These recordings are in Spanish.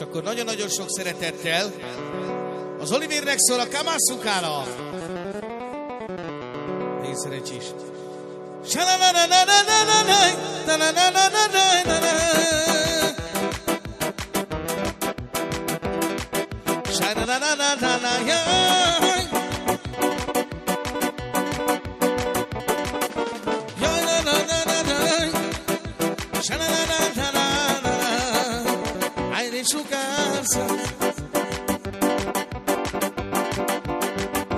És akkor nagyon-nagyon sok szeretettel az Olivernek szól a Kamaszukára. Én szerencs is. su casa.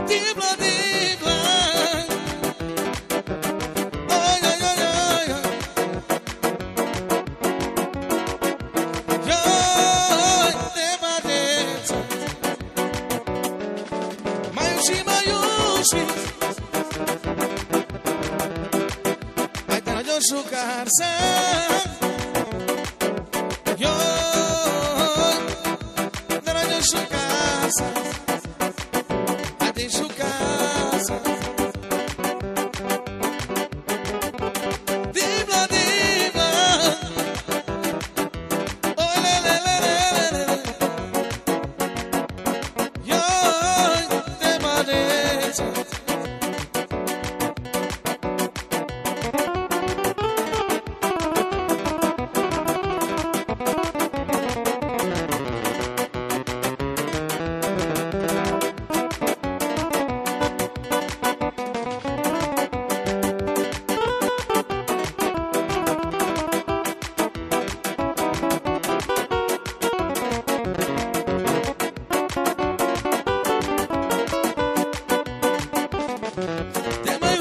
Tiembla, tiembla. Ahí está yo su casa.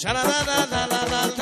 Sha la la la la la la